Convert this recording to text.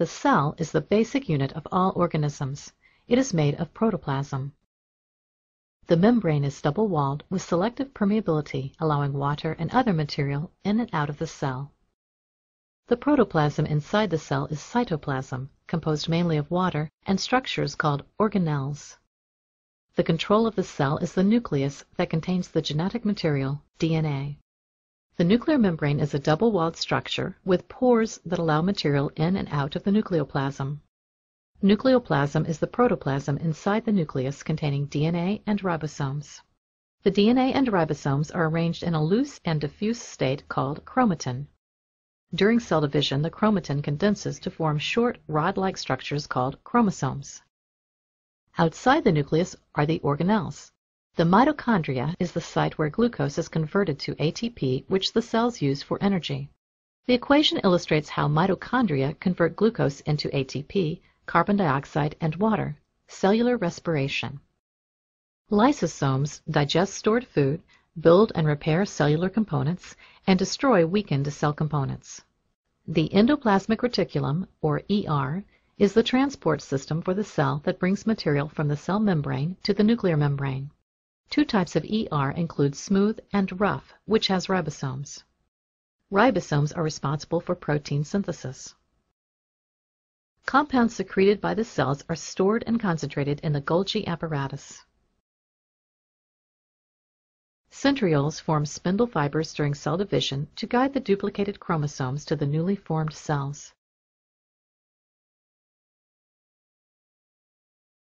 The cell is the basic unit of all organisms. It is made of protoplasm. The membrane is double-walled with selective permeability allowing water and other material in and out of the cell. The protoplasm inside the cell is cytoplasm, composed mainly of water, and structures called organelles. The control of the cell is the nucleus that contains the genetic material, DNA. The nuclear membrane is a double-walled structure with pores that allow material in and out of the nucleoplasm. Nucleoplasm is the protoplasm inside the nucleus containing DNA and ribosomes. The DNA and ribosomes are arranged in a loose and diffuse state called chromatin. During cell division, the chromatin condenses to form short rod-like structures called chromosomes. Outside the nucleus are the organelles. The mitochondria is the site where glucose is converted to ATP which the cells use for energy. The equation illustrates how mitochondria convert glucose into ATP, carbon dioxide, and water, cellular respiration. Lysosomes digest stored food, build and repair cellular components, and destroy weakened cell components. The endoplasmic reticulum, or ER, is the transport system for the cell that brings material from the cell membrane to the nuclear membrane. Two types of ER include smooth and rough, which has ribosomes. Ribosomes are responsible for protein synthesis. Compounds secreted by the cells are stored and concentrated in the Golgi apparatus. Centrioles form spindle fibers during cell division to guide the duplicated chromosomes to the newly formed cells.